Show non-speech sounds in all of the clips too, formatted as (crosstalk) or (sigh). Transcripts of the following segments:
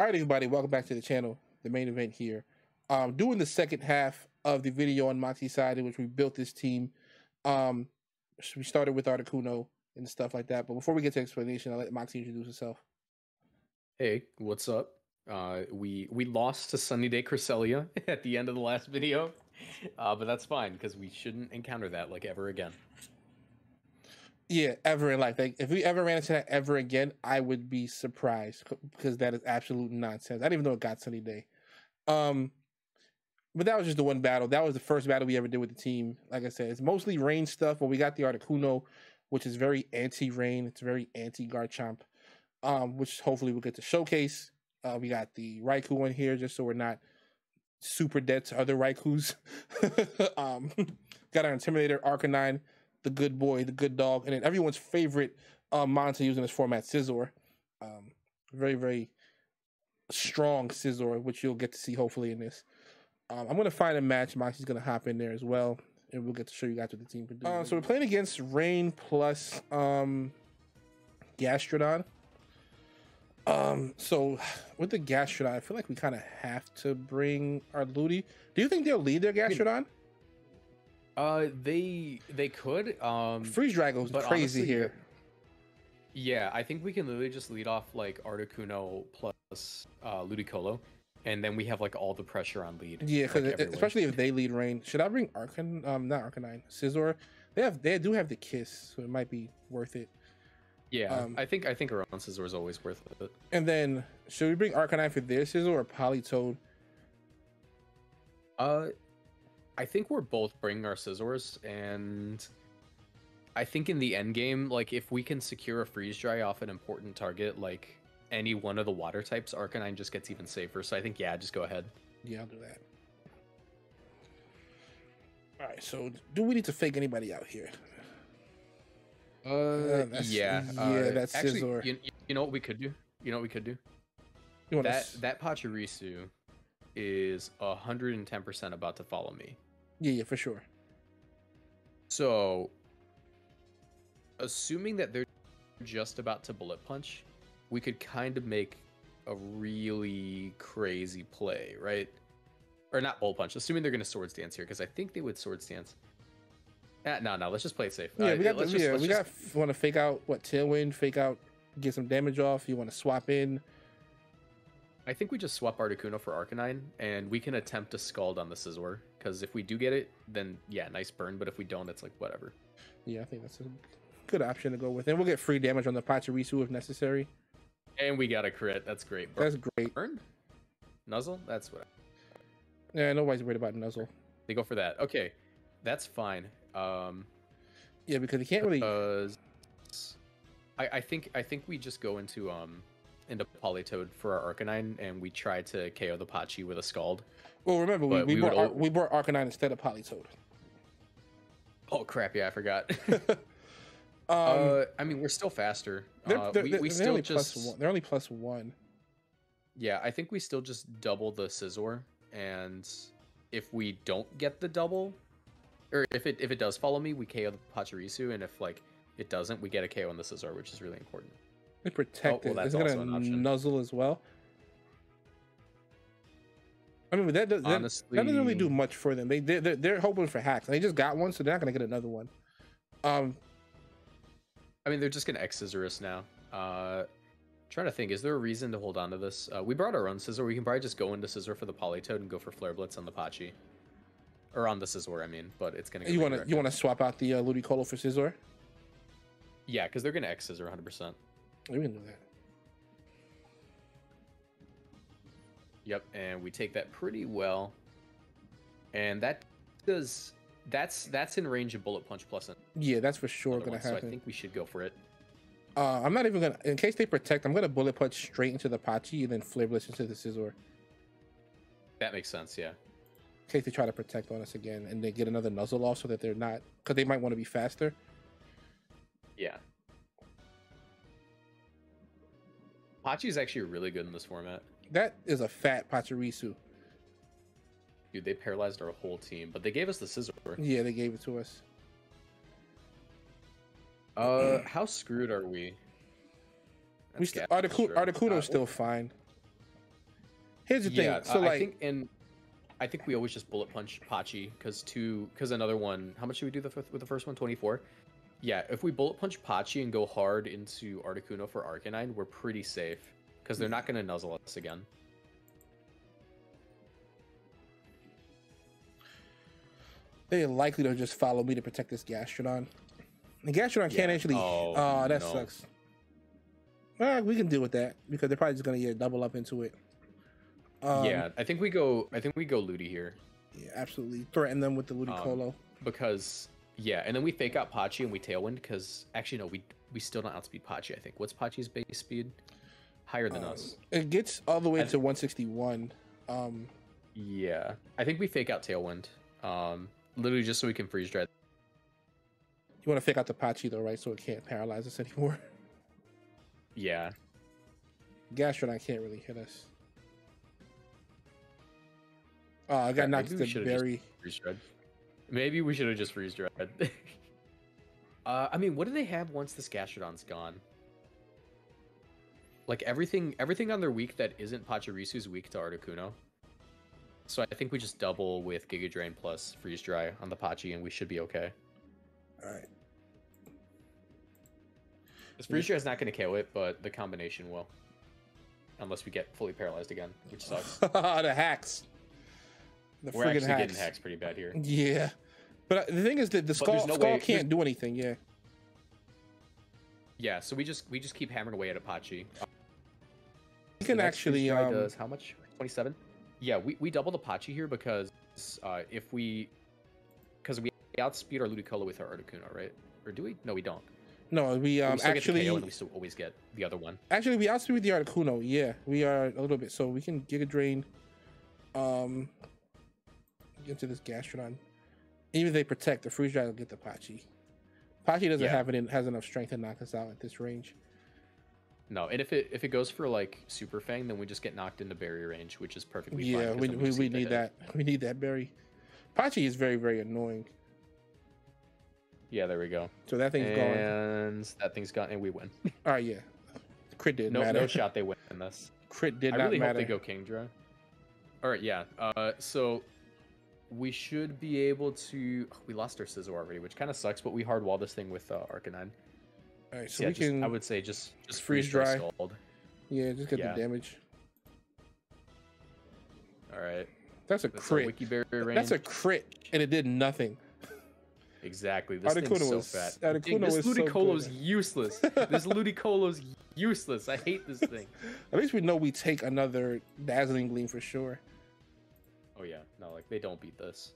All right, everybody, welcome back to the channel. The main event here. Um, doing the second half of the video on Moxie's side in which we built this team. Um, we started with Articuno and stuff like that. But before we get to explanation, I'll let Moxie introduce herself. Hey, what's up? Uh, we we lost to Sunny Day Cresselia (laughs) at the end of the last video, uh, but that's fine because we shouldn't encounter that like ever again. Yeah, ever in life. Like if we ever ran into that ever again, I would be surprised because that is absolute nonsense. I didn't even know it got sunny day. Um, but that was just the one battle. That was the first battle we ever did with the team. Like I said, it's mostly rain stuff, but we got the Articuno, which is very anti-rain. It's very anti-Garchomp, um, which hopefully we'll get to showcase. Uh, we got the Raikou in here just so we're not super dead to other Raikous. (laughs) um, (laughs) got our Intimidator Arcanine the good boy, the good dog, and then everyone's favorite um, monster using this format, Scizor. Um, very, very strong Scizor, which you'll get to see hopefully in this. Um, I'm going to find a match. Moxie's going to hop in there as well, and we'll get to show you guys what the team can do. Uh, so we're playing against Rain plus um, Gastrodon. Um, so with the Gastrodon, I feel like we kind of have to bring our Ludi. Do you think they'll lead their Gastrodon? Uh, they they could. Um, Freeze Dragon's crazy honestly, here. Yeah, I think we can literally just lead off like Articuno plus uh, Ludicolo, and then we have like all the pressure on lead. Yeah, because like, especially if they lead rain. Should I bring Arcan? Um, not Arcanine, Scizor. They have they do have the kiss, so it might be worth it. Yeah, um, I think I think around Scizor is always worth it. And then should we bring Arcanine for their Scizor or Politoed? Uh, I think we're both bringing our Scizors, and I think in the end game, like if we can secure a freeze dry off an important target, like any one of the water types, Arcanine just gets even safer. So I think yeah, just go ahead. Yeah, I'll do that. All right. So do we need to fake anybody out here? Uh, uh yeah, yeah, uh, that's actually, You, you, know what we could do? You know what we could do? that s- that Pachirisu is hundred and ten percent about to follow me. Yeah, yeah, for sure. So, assuming that they're just about to bullet punch, we could kind of make a really crazy play, right? Or not bullet punch. Assuming they're going to swords dance here, because I think they would swords dance. Ah, no, no. Let's just play it safe. Yeah, uh, we got. The, just, yeah, we just... got. Want to fake out what tailwind? Fake out, get some damage off. You want to swap in. I think we just swap Articuno for Arcanine, and we can attempt to Scald on the Scizor. Because if we do get it, then yeah, nice burn. But if we don't, it's like whatever. Yeah, I think that's a good option to go with. And we'll get free damage on the Pachirisu if necessary. And we got a crit. That's great. Bro. That's great. Burn? Nuzzle? That's what. I... Yeah, nobody's worried about Nuzzle. They go for that. Okay, that's fine. Um, yeah, because he can't really. Because I, I think I think we just go into um into Politoed for our Arcanine, and we try to KO the Pachi with a Scald. Well, remember we, we, we, brought, Ar- we brought Arcanine instead of Politoed. Oh crap! Yeah, I forgot. (laughs) um, uh, I mean, we're still faster. They're, uh, they're, we, we still only just plus one. they're only plus one. Yeah, I think we still just double the Scizor, and if we don't get the double, or if it if it does follow me, we KO the Pachirisu, and if like it doesn't, we get a KO on the Scizor, which is really important. They protect oh, well, it. Is it gonna nuzzle as well? I mean, that, that, Honestly, that doesn't really do much for them. They they're, they're hoping for hacks. And they just got one, so they're not gonna get another one. Um, I mean, they're just gonna X Scizorus now. Uh, trying to think, is there a reason to hold on to this? Uh, we brought our own Scizor. We can probably just go into Scizor for the Politoed and go for Flare Blitz on the Pachi, or on the Scizor. I mean, but it's gonna. You want to you want to swap out the uh, Ludicolo for Scizor? Yeah, because they're gonna X-Scissor 100. percent We can do that. Yep, and we take that pretty well. And that does that's that's in range of bullet punch plus. Yeah, that's for sure gonna one, happen. So I think we should go for it. Uh, I'm not even gonna. In case they protect, I'm gonna bullet punch straight into the Pachi and then flare blitz into the Scizor. That makes sense. Yeah. In case they try to protect on us again and they get another nuzzle off, so that they're not, because they might want to be faster. Yeah. Pachi is actually really good in this format. That is a fat Pachirisu. Dude, they paralyzed our whole team, but they gave us the Scizor. Yeah, they gave it to us. Uh, how screwed are we? we st- Articu- Articuno's still fine. Here's the yeah, thing. So I- like, I think and I think we always just bullet punch Pachi because two because another one. How much did we do the, with the first one? Twenty four. Yeah, if we bullet punch Pachi and go hard into Articuno for Arcanine, we're pretty safe because they're not going to nuzzle us again. they're likely to just follow me to protect this Gastrodon. The Gastrodon can't actually. Oh, Oh, that no. sucks. Well, we can deal with that because they're probably just gonna yeah, double up into it. Um, yeah, I think we go. I think we go Ludi here yeah, absolutely. Threaten them with the Um, Ludicolo. because yeah, and then we fake out Pachi and we Tailwind because actually no, we we still don't outspeed Pachi. I think what's Pachi's base speed? Higher than Um, us. It gets all the way I to 161. Um, Yeah, I think we fake out Tailwind. Um, literally just so we can freeze dry. you want to fake out the Pachi though, right? So it can't paralyze us (laughs) anymore. Yeah, Gastrodon can't really hit us. Oh, I got Yeah, knocked to should've berry. freeze dried. Maybe we should have just freeze dried. (laughs) uh, I mean, what do they have once this Gastrodon's gone? Like everything, everything on their week that isn't Pachirisu's is weak to Articuno. So I think we just double with Giga Drain plus freeze dry on the Pachi, and we should be okay. All right. This freeze dry is not going to kill it, but the combination will, unless we get fully paralyzed again, which sucks. (laughs) the hacks. The We're friggin' actually hacks. getting hacks pretty bad here. Yeah, but uh, the thing is that the But skull, no skull way- can't do anything. Yeah, Yeah, so we just we just keep hammering away at Apache. you can actually. dry Um, does how much? Twenty seven. Yeah, we we doubled Apache here because uh, if we because we outspeed our Ludicolo with our Articuno, right? Or do we? No, we don't. no, we But um we still get the actually KO and we still always get the other one. actually we outspeed the Articuno. Yeah, we are a little bit. So we can Giga Drain. Um, into this Gastrodon. Even if they protect the freeze dry, will get the Pachi. Pachi doesn't Yeah. have it in, has enough strength to knock us out at this range. No, and if it if it goes for like Super Fang, then we just get knocked into berry range, which is perfectly fine. yeah, we, we, we need that. We need that berry. Pachi is very very annoying. Yeah, there we go. So that thing's going. and that thing's gone, and we win. (laughs) All right, yeah. Crit didn't no, matter. no shot they win in this. Crit did I not really matter. hope they go Kingdra. All right, yeah. Uh, so we should be able to. oh, we lost our Scizor already, which kind of sucks. But we hardwall this thing with uh, Arcanine. All right, so yeah, we just, can. I would say just just freeze dry. Scald. yeah, just get yeah. the damage. All right, That's a that's crit. a wiki barrier range. That's a crit, and it did nothing. exactly. This Articuno thing's so was- fat. Articuno this was so useless. (laughs) this Ludicolo's useless. I hate this thing. At least we know we take another dazzling gleam for sure. Yeah, no, like they don't beat this.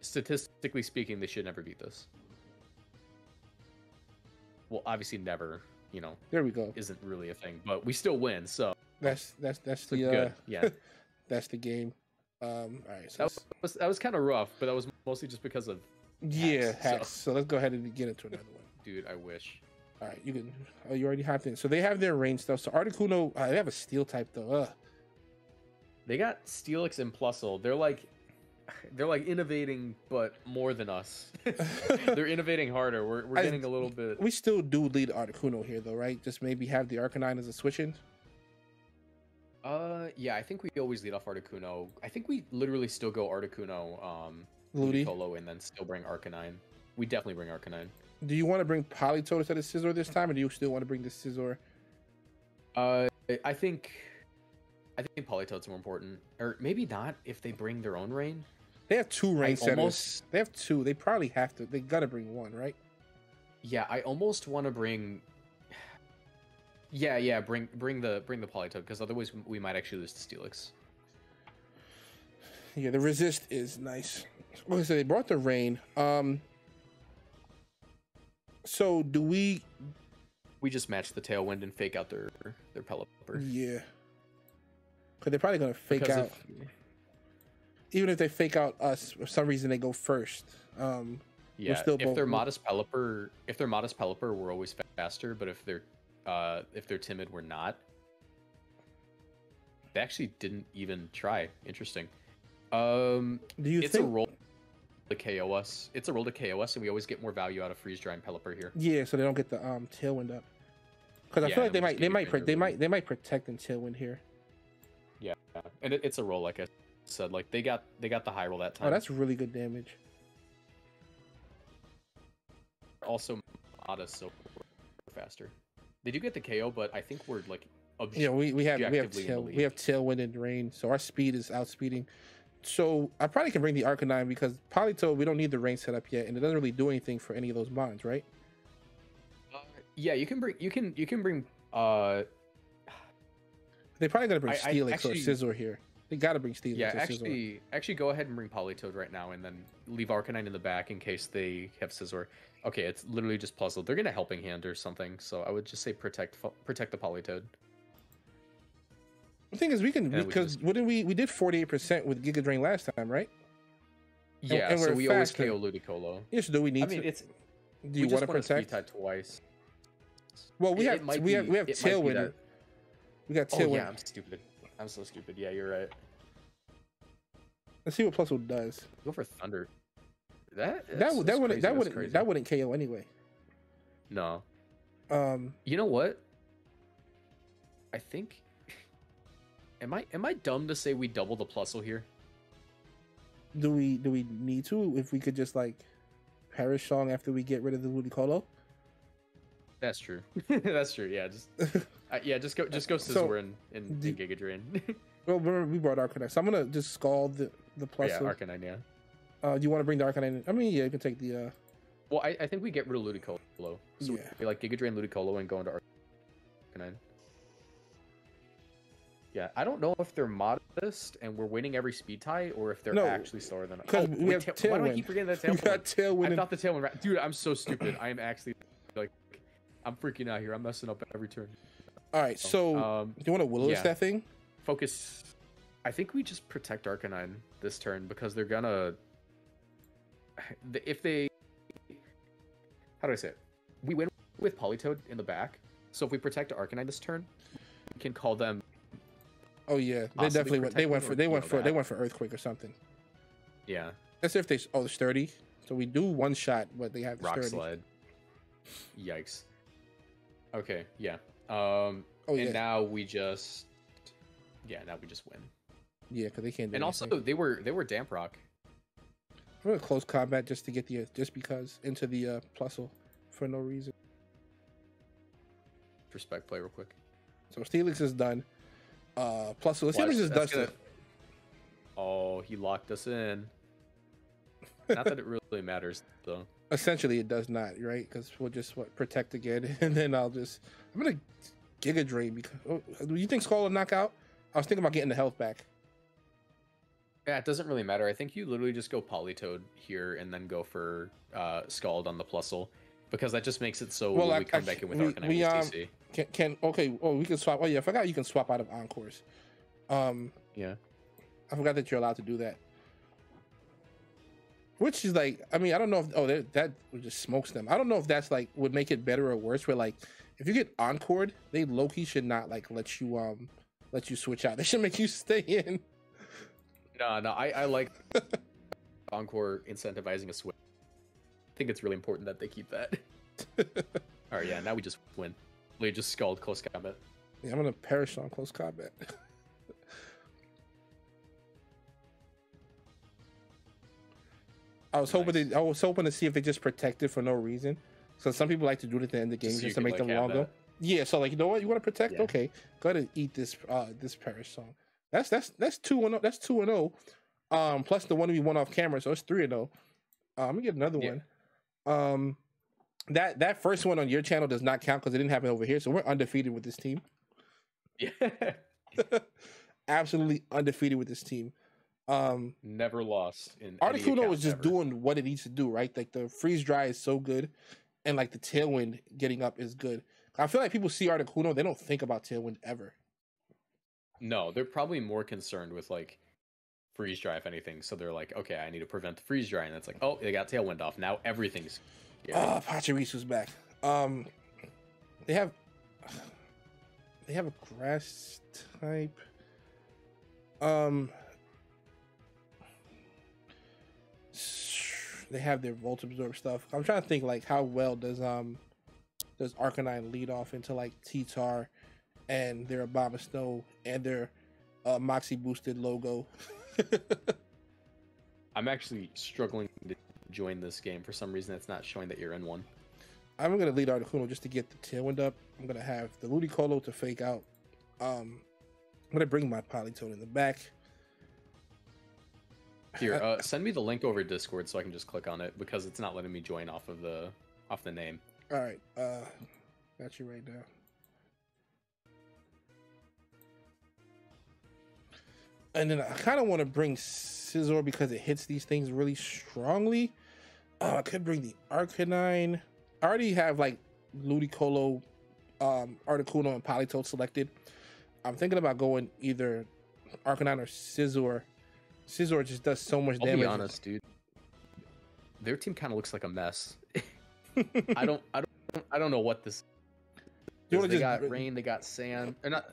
Statistically speaking, they should never beat this. Well, obviously, never. You know, There we go. isn't really a thing, but we still win. So That's that's that's the uh. Yeah, (laughs) that's the game. Um, all right, so that was that was kind of rough, but that was mostly just because of yeah, hacks, so- hacks. So. let's go ahead and get into another one. (laughs) dude. I wish. All right, you can. Oh, you already hopped in. So they have their range stuff. So Articuno, uh, they have a steel type though. Ugh. They got Steelix and Plusle. They're like, they're like innovating, but more than us. (laughs) they're innovating harder. We're we're getting a little bit. We still do lead Articuno here though, right? Just maybe have the Arcanine as a switch in. Uh, yeah, I think we always lead off Articuno. I think we literally still go Articuno, um, Ludi. Ludicolo, and then still bring Arcanine. We definitely bring Arcanine. Do you want to bring Politoed instead of Scizor this time, or do you still want to bring the Scizor? Uh, I think, I think Politoed's more important, or maybe not if they bring their own rain. They have two rain setters. almost- They have two. They probably have to. They gotta bring one, right? Yeah, I almost want to bring. Yeah, yeah, bring bring the bring the Politoed because otherwise we- we might actually lose to Steelix. Yeah, the resist is nice. Okay, so they brought the rain. Um. So do we? We just match the Tailwind and fake out their their Pelipper. Yeah. Cause they're probably gonna fake Because out. if- Even if they fake out us, for some reason they go first. Um. Yeah, still if both- they're modest Pelipper, if they're modest Pelipper, we're always faster. But if they're uh, if they're timid, we're not. They actually didn't even try. Interesting. Um, Do you it's a think? roll to KO us. It's a roll to KO us, and we always get more value out of freeze dry and Pelipper here. Yeah, so they don't get the um tailwind up. Because I Yeah, feel like they might, they might, they might, they might protect and tailwind here. Yeah, and it, it's a roll like I said. Like they got they got the high roll that time. Oh, that's really good damage. also modest, so faster. They do get the KO, but I think we're like obj- Yeah, we, we have we have tail, we have tailwind and rain, so our speed is outspeeding. So I probably can bring the Arcanine because Politoed we don't need the rain set up yet, and it doesn't really do anything for any of those bonds, right? Uh, yeah, you can bring you can you can bring uh They probably gotta bring I- I Steelix actually- or Scizor here. They gotta bring Steelix yeah or Scizor. actually actually go ahead and bring Politoed right now and then leave Arcanine in the back in case they have Scizor. Okay, it's literally just puzzle. They're gonna helping hand or something, so I would just say protect protect the Politoed. The thing is, we can And we can because just- what did we we did forty eight percent with Giga Drain last time, right? Yeah, and so we're we always faster. KO Ludicolo. Yes. Do we need I mean, to? it's do you want to want to speed protect? type twice. Well, we It- it have might we have we have it might be Tailwind. We got Oh yeah, I'm stupid. I'm so stupid. Yeah, you're right. Let's see what Plusle does. Go for Thunder. That That that's- would that's that wouldn't that that's wouldn't crazy. that wouldn't KO anyway. No. Um, You know what? I think. (laughs) Am I am I dumb to say we double the plusle here? do we do we need to? If we could just like perish song after we get rid of the Ludicolo? That's true. (laughs) That's true. Yeah, just (laughs) uh, yeah, just go just go So, Scizor and, and, the- and Giga Drain. (laughs) Well, we brought Arcanine, so I'm gonna just scald the the plus. yeah, Arcanine. Yeah. uh, do you want to bring the Arcanine? in? I mean, yeah, you can take the. uh Well, I, I think we get rid of Ludicolo. So Yeah. we like Giga Drain, Ludicolo, and go into Arcanine. Yeah, I don't know if they're modest and we're winning every speed tie, or if they're No, actually slower than us. 'cause we wait, have Ta- Why do I keep forgetting that tailwind? We Tailwind? got Tailwind. I thought the Tailwind. Ra- Dude, I'm so stupid. I am actually I'm freaking out here. I'm messing up every turn. All right, so um, do you want to Willis yeah. that thing? focus. I think we just protect Arcanine this turn because they're gonna. If they, how do I say it? We win with Politoed in the back, so if we protect Arcanine this turn, we can call them. Oh yeah, they definitely went. They went for. They went for. They went for earthquake or something. Yeah, That's if they. Oh, the sturdy. So we do one shot, but they have the rock sturdy. slide. Yikes. Okay, yeah. Um, Oh and yeah, now we just, yeah, now we just win. yeah, because they can't. Do And also, they were they were damp rock. I'm gonna close combat just to get the just because into the uh, plusle for no reason. Respect play real quick. So Steelix is done. Uh, plusle. Let's see how much Plus, this that's does. to- gonna- Oh, he locked us in. Not that it really matters though. Essentially, it does not, right? Because we'll just what protect again, (laughs) and then I'll just I'm gonna Giga Drain because oh, do you think Skull will knock out? I was thinking about getting the health back. Yeah, it doesn't really matter. I think you literally just go Politoed here and then go for uh, Scald on the Plusle because that just makes it so Well, I- we come I- back in with we- Arcanine we, um, DC. Can can okay? Oh, we can swap. Oh yeah, I forgot you can swap out of Encores. Um, Yeah. I forgot that you're allowed to do that. Which is like, I mean, I don't know if oh that that just smokes them. I don't know if that's like would make it better or worse. Where like, if you get encored, they loki should not like let you um let you switch out. (laughs) They should make you stay in. No, no, I, I like (laughs) Encore incentivizing a switch. I think it's really important that they keep that. (laughs) All right, yeah, now we just win. We just Scald close combat. Yeah, I'm gonna perish on close combat. I was hoping Nice. they, I was hoping to see if they just protect it for no reason. So some people like to do it at the end of the game Just just, to make like, them longer. that. Yeah, so like you know what, you want to protect? Yeah. Okay, go ahead and eat this uh this perish song. That's that's that's two and oh, that's two and oh. Um, plus the one we won off camera, so it's three and oh. Uh, let me get another Yeah. one. Um, that that first one on your channel does not count because it didn't happen over here, so we're undefeated with this team. Yeah. (laughs) (laughs) Absolutely undefeated with this team. Um, Never lost in Articuno is just ever. doing what it needs to do, right? Like the freeze dry is so good, and like the tailwind getting up is good. I feel like people see Articuno, they don't think about tailwind ever. No, they're probably more concerned with like freeze dry if anything. So they're like, okay, I need to prevent the freeze dry, and it's like, oh, they got tailwind off. Now everything's. Ah, Pachirisu's back. Um, they have (sighs) they have a grass type. Um, they have their volt absorb stuff. I'm trying to think like how well does um does Arcanine lead off into like T-Tar and their Abomasnow and their uh, Moxie boosted logo. (laughs) I'm actually struggling to join this game for some reason. It's not showing that you're in one. I'm gonna lead Articuno just to get the tailwind up. I'm gonna have the Ludicolo to fake out. Um, I'm gonna bring my Politoed in the back. Here, uh, send me the link over Discord so I can just click on it because it's not letting me join off of the off the name. All right, uh, got you right now. And then I kind of want to bring Scizor because it hits these things really strongly. Uh, I could bring the Arcanine. I already have like Ludicolo, um, Articuno, and Politoed selected. I'm thinking about going either Arcanine or Scizor. Scizor just does so much I'll damage. be honest, dude. Their team kind of looks like a mess. I don't, I don't, I don't know what this. You. They just got rain, they got sand, or not.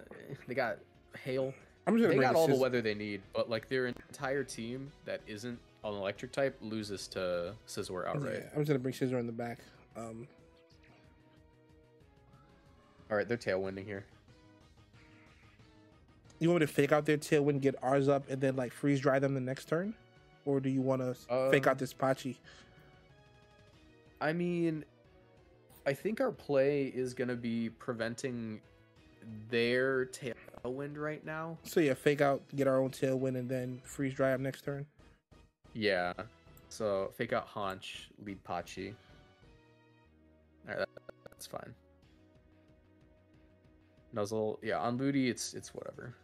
They got hail. I'm just gonna They got all the weather they need, but like their entire team that isn't an electric type loses to Scizor outright. Yeah, I'm just gonna bring Scizor in the back. Um, All right, they're tailwinding here. You want me to fake out their tailwind, get ours up, and then like freeze dry them the next turn, or do you want to fake out Um, this Pachi? I mean, I think our play is gonna be preventing their tailwind right now. So yeah, fake out, get our own tailwind, and then freeze dry them next turn. Yeah. So fake out Haunch, lead Pachi. Alright, that, that's fine. Nuzzle, yeah, on Ludi it's it's whatever.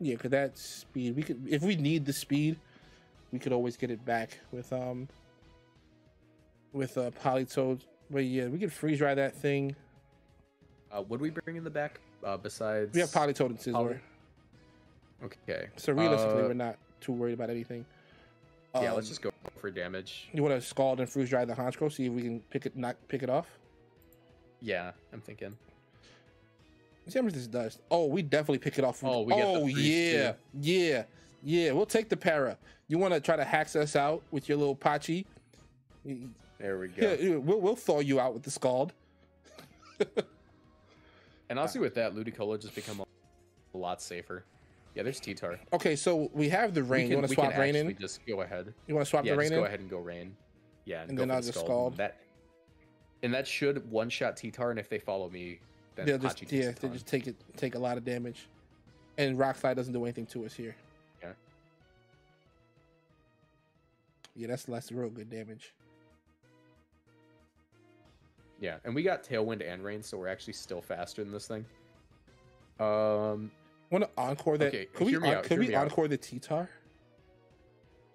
Yeah, cause that speed, we could if we need the speed, we could always get it back with um with uh Politoed. But yeah, we could freeze dry that thing. Uh, would we bring in the back uh, besides? We have Politoed and Scizor, Poly- Okay. so realistically, Uh, we're not too worried about anything. yeah, let's Um, just go for damage. You want to scald and freeze dry the Honchkrow, see if we can pick it, not pick it off. Yeah, I'm thinking. See how much this does. Oh, we definitely pick it off. Oh, we get the oh freeze, yeah, yeah, yeah. We'll take the para. You want to try to hack us out with your little Pachi? There we go. yeah, we'll we'll thaw you out with the scald. (laughs) And honestly, with that, Ludicolo just become a, a lot safer. Yeah, there's T-Tar. Okay, so we have the We rain. can- you want to swap can rain actually in? Just go ahead. You want to swap yeah, the rain just go ahead and go rain. Yeah, and, And go then I'll the just scald. scald. That and that should one shot T-Tar, and if they follow me, then They'll just yeah, they just take it take a lot of damage, and Rock Slide doesn't do anything to us here. Yeah. Yeah, that's that's real good damage. Yeah, and we got Tailwind and Rain, so we're actually still faster than this thing. Um, Want to encore that? Okay, could we out, could we me out. encore the T-Tar?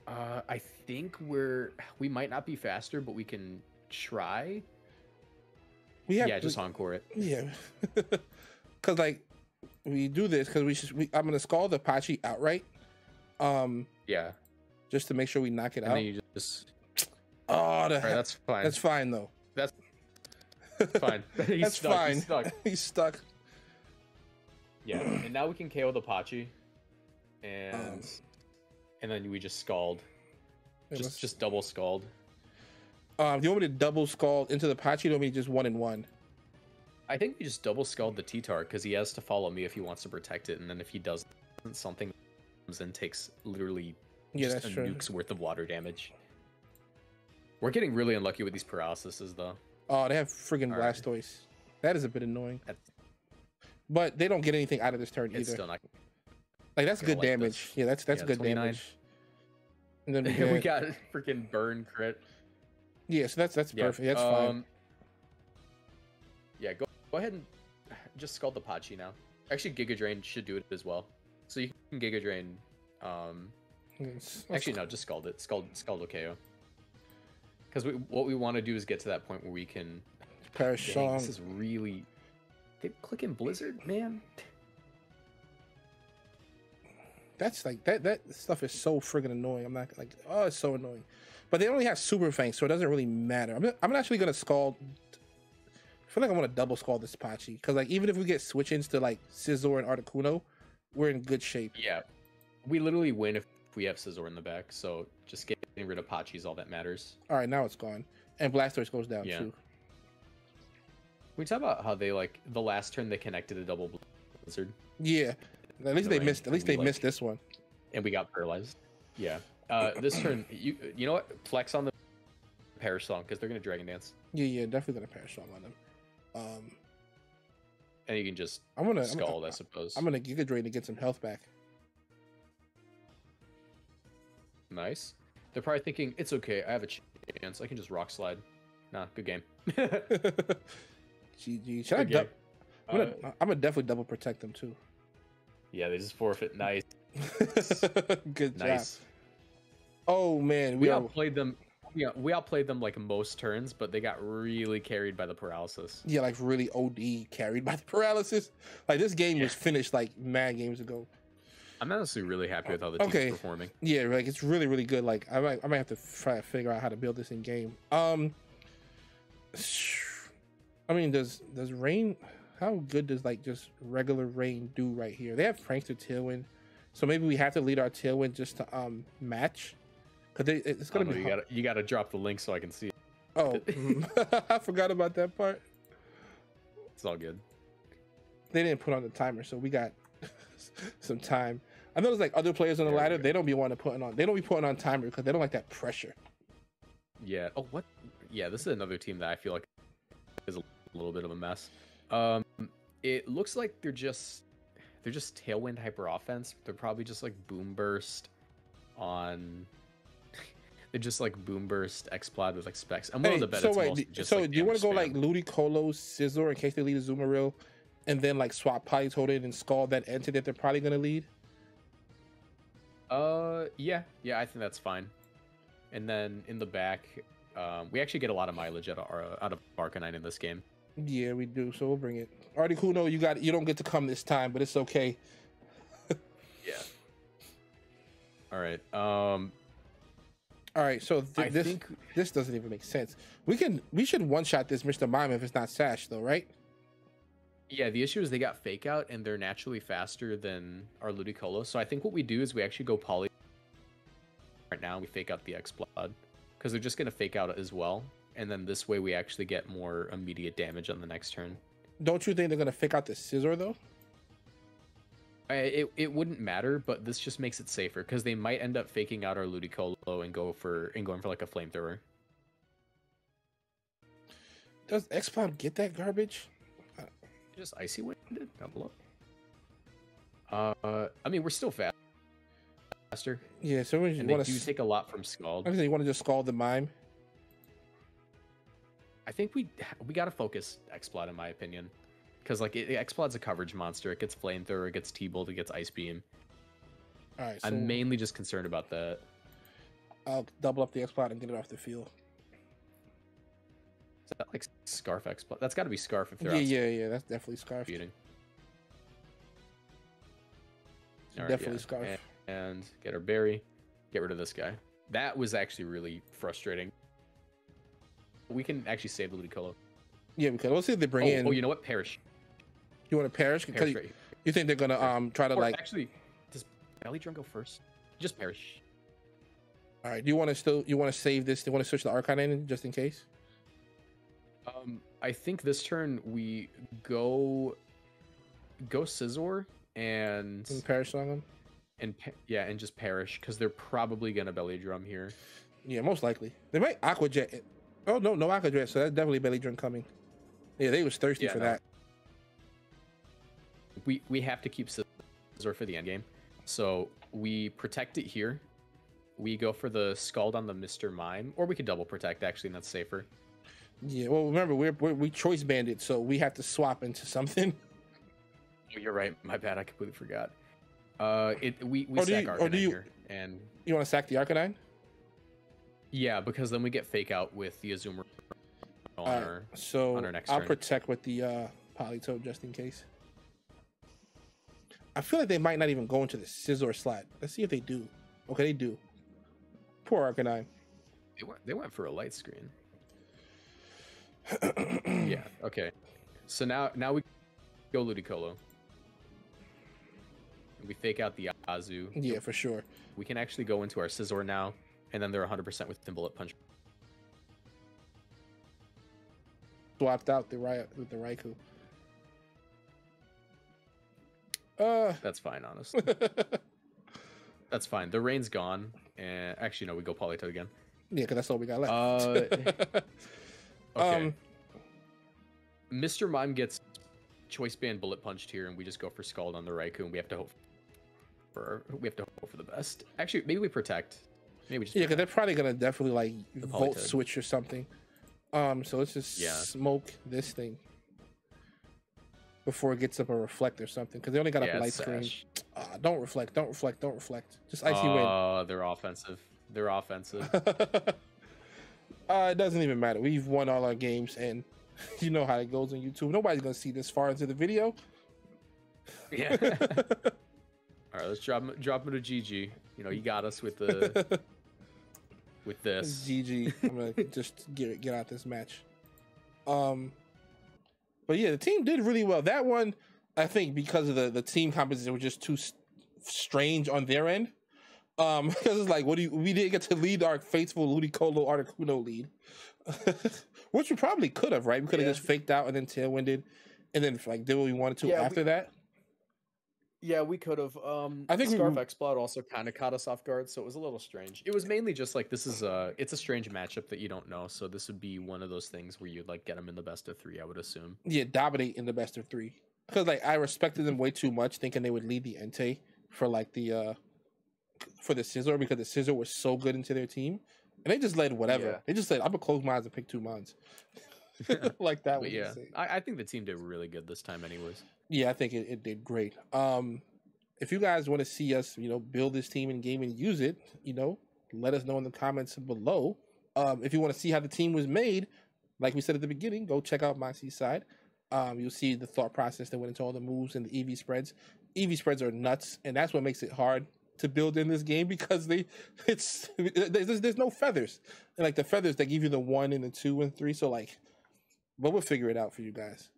uh, I think we're we might not be faster, but we can try. We have yeah, just encore it. Yeah, (laughs) because like we do this because we just we, I'm gonna scald the Pachi outright, um, Yeah, just to make sure we knock it and out. then you just. oh, the right, that's fine. that's fine though. That's (laughs) fine. (laughs) He's that's stuck, fine. He's stuck. He's stuck. Yeah, and now we can KO the Pachi, and Um, and then we just scald. Just let's- just double scald. Um, do you want me to double scald into the do you want me to just one and one? I think we just double scald the T-Tar because he has to follow me if he wants to protect it, and then if he doesn't, something comes in takes literally Yeah, just a true. nuke's worth of water damage. We're getting really unlucky with these paralyses though. Oh, they have friggin' All right. Blastoise. That is a bit annoying. That's- But they don't get anything out of this turn It's either. still not. like that's good like this. damage. Yeah, that's that's Yeah, good 29. damage. And then we, (laughs) we got freaking burn crit. Yeah, so that's that's Yeah, perfect. That's fine. um, Yeah, go go ahead and (sighs) just scald the Pachi now. Actually, Giga Drain should do it as well. So you can Giga Drain. Um, It's- actually, no, just scald it. Scald scald KO. Because we, what we want to do is get to that point where we can. (laughs) Perish Dang, this is really. They click in Blizzard, man. That's like that that stuff is so friggin' annoying. I'm not like oh it's so annoying. But they only have super fangs, so it doesn't really matter. I'm I'm actually gonna scald. I feel like I want to double scald this Pachi because like even if we get switch ins to like Scizor and Articuno, we're in good shape. Yeah, we literally win if we have Scizor in the back. So just getting rid of Pachi is all that matters. All right, now it's gone, and Blastoise goes down Yeah. too. we talk about how they like the last turn they connected a double Blizzard? Yeah, At least they missed. At least We, they like- missed this one. and we got paralyzed. Yeah. Uh, this turn, you you know what? Flex on the Perish song because they're gonna Dragon Dance, Yeah, yeah, definitely gonna perish song on them. Um, and you can just I'm gonna I'm, scald, I I'm, suppose. I'm gonna Giga Drain to get some health back. Nice. They're probably thinking it's okay. I have a chance. I can just rock slide. Nah, good game. (laughs) GG. Should I? Good game. I'm gonna, Uh, I'm gonna definitely double protect them too. yeah, they just forfeit. Nice, (laughs) Good job. nice. Oh man, We we are. outplayed them. Yeah, we, we outplayed them like most turns, but they got really carried by the paralysis. Yeah, like really OD carried by the paralysis. Like this game was finished like mad games ago. I'm honestly really happy with how the team's Okay. performing. Yeah, like it's really really good. Like I might I might have to try to figure out how to build this in game. Um, I mean, does does rain? How good does like just regular rain do right here? They have Prankster Tailwind, so maybe we have to lead our Tailwind just to um match. They, it's gonna be know, you gotta you gotta drop the link so I can see. it. Oh. (laughs) I forgot about that part. It's all good. They didn't put on the timer, so we got (laughs) some time. I know there's like other players on the There ladder. They don't be wanting to put on. They don't be putting on timer because they don't like that pressure. Yeah. Oh, what? Yeah, this is another team that I feel like is a little bit of a mess. Um, it looks like they're just they're just tailwind hyper offense. They're probably just like boom burst on. They're just like boom burst Exploud with like specs. I'm Hey, to bet so wait, just so like do you want to go like. Ludicolo, Scizor in case they lead a Azumarill, and then like swap Politoed and Scald that Entei that they're probably gonna lead? Uh, yeah, yeah, I think that's fine. And then in the back, um, we actually get a lot of mileage out of our, out of Arcanine in this game. Yeah, we do. So we'll bring it. Articuno, you got you don't get to come this time, but it's okay. (laughs) Yeah. All right. Um, All right, so th- this think this doesn't even make sense. We can we should one shot this Mr. Mime if it's not Sash though, right? Yeah, the issue is they got fake out and they're naturally faster than our Ludicolo. So I think what we do is we actually go poly right now. We fake out the Exploud because they're just gonna fake out as well, and then this way we actually get more immediate damage on the next turn. Don't you think they're gonna fake out the Scizor though? It it wouldn't matter, but this just makes it safer because they might end up faking out our Ludicolo and go for and going for like a flamethrower. Does Exploud get that garbage? Just icy winded. Double up. Uh, I mean we're still fast. Faster, Yeah, so we and they want do to. take a lot from Scald. I think you want to just scald the mime. I think we we gotta focus Exploud in my opinion, because like it, Exploud's a coverage monster. It gets flamethrower, it gets T-bolt, it gets ice beam. All right, so I'm mainly just concerned about that. I'll double up the Exploud and get it off the field. Is that like Scarf Exploud? That's got to be Scarf if they're Yeah, yeah, yeah. That's definitely scarf. Alright, Definitely yeah. scarf. And, and get our berry. Get rid of this guy. That was actually really frustrating. We can actually save the Ludicolo. Yeah, because let's see if they bring Oh, in. oh, you know what? Perish. You want to perish? Because you, you think they're gonna um try to Or like? actually, does Belly Drum go first? Just perish. All right, do you want to still you want to save this? Do you want to switch the Arcanine in just in case? Um, I think this turn we go go Scizor and And perish on them? and yeah, and just perish because they're probably gonna belly drum here. Yeah, most likely. They might Aqua Jet. it. Oh no, no Aqua Jet. So that's definitely Belly Drum coming. Yeah, they was thirsty Yeah, for no. that. We we have to keep Scizor for the end game, so we protect it here. We go for the Scald on the Mister Mime, or we could double protect actually, and that's safer. Yeah. Well, remember we're, we're we choice banded, so we have to swap into something. (laughs) Oh, you're right. My bad. I completely forgot. Uh, it we we Or sack you- Arcanine you- here, and You want to sack the Arcanine? yeah, because then we get fake out with the Azumarill on our so on our next I'll turn. protect with the uh, Politoed just in case. I feel like they might not even go into the Scizor slot. Let's see if they do. Okay, they do. Poor Arcanine. They went, they went for a light screen. (clears throat) yeah. Okay. So now now we go Ludicolo. We fake out the Azu. Yeah, for sure. We can actually go into our Scizor now, and then they're 100% with Bullet Punch. Swapped out the Rai with the Raikou. Uh, That's fine, honestly. (laughs) That's fine. The rain's gone, and actually, no, we go Politoed again. yeah, because that's all we got left. Uh, (laughs) Okay. Um, Mr. Mime gets choice band bullet punched here, and we just go for Scald on the Raikou, and we have to hope for we have to hope for the best. Actually, maybe we protect. Maybe just yeah, because they're probably gonna definitely like The volt switch or something. Um, so let's just Yeah. smoke this thing before it gets up a reflect or something. Because they only got yeah, up light screen. Ah, don't reflect, don't reflect, don't reflect. Just icy win. Oh, they're offensive. They're offensive. (laughs) uh, it doesn't even matter. We've won all our games, and (laughs) you know how it goes on YouTube. Nobody's gonna see this far into the video. yeah. (laughs) All right, let's drop drop him to GG. You know, you got us with the with this. GG. I'm gonna just get get out this match. Um, but yeah, the team did really well. That one, I think, because of the the team composition was just too strange on their end. Um, (laughs) because it's like, what do you? We didn't get to lead our faithful Ludicolo Articuno lead, (laughs) which we probably could have, right? We could have Yeah. just faked out and then tailwinded, and then like did what we wanted to Yeah, we- after that. Yeah, we could have. Um, I think Scarf were- Exploud also kind of caught us off guard, so it was a little strange. It was mainly just like this is a it's a strange matchup that you don't know, so this would be one of those things where you'd like get them in the best of three. I would assume. yeah, dominate in the best of three. Because like I respected them way too much, thinking they would lead the Entei for like the uh for the Scizor because the Scizor was so good into their team, and they just led whatever. Yeah. They just said, "I'm gonna close my eyes and pick two mons." (laughs) (laughs) like that was yeah. I, I think the team did really good this time, anyways. Yeah, I think it, it did great. Um, if you guys want to see us, you know, build this team in game and use it, you know, let us know in the comments below. Um, if you want to see how the team was made, like we said at the beginning, go check out Moxie's side. Um, you'll see the thought process that went into all the moves and the EV spreads. EV spreads are nuts, and that's what makes it hard to build in this game (laughs) because they, it's there's, there's no feathers, and like the feathers they give you the one and the two and three. So like, but we'll figure it out for you guys.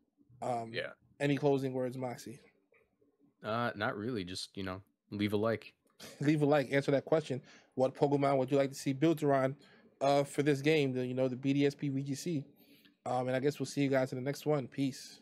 Um, Yeah. Any closing words, Moxie? Uh, not really. Just you know, leave a like. (laughs) leave a like, answer that question. What Pokemon would you like to see built around uh, for this game? The you know the BDSP VGC. Um, and I guess we'll see you guys in the next one. Peace.